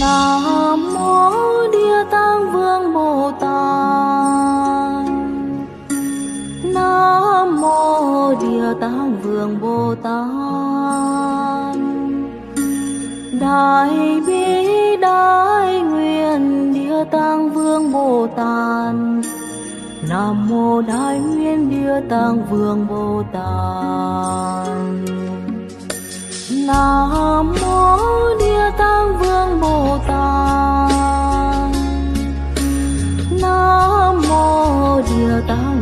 nam mô địa tạng vương bồ tát. Nam mô địa tạng vương bồ tát. Đại bi, đại nguyện địa tạng vương bồ tát. Nam mô đại nguyện địa tạng vương bồ tát.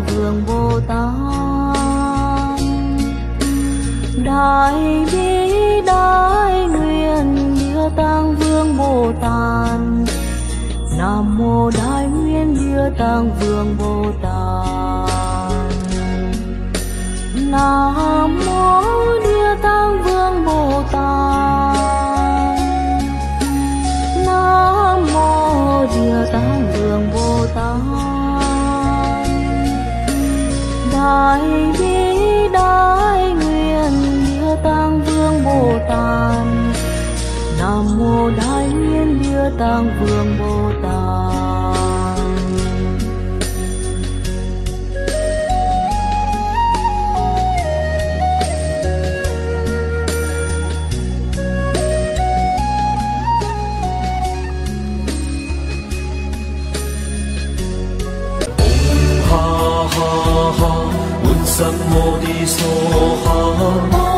Vương bồ tát. Đại bi, đại nguyện địa tạng vương bồ tát. Nam mô đại nguyện địa tạng vương bồ tát. Nam mô địa tạng vương bồ tát. Nam mô địa tạng vương bồ tát. Đại bi đại nguyện địa tạng vương bồ tát. Nam mô đại nguyện địa tạng vương bồ tát. Ha mô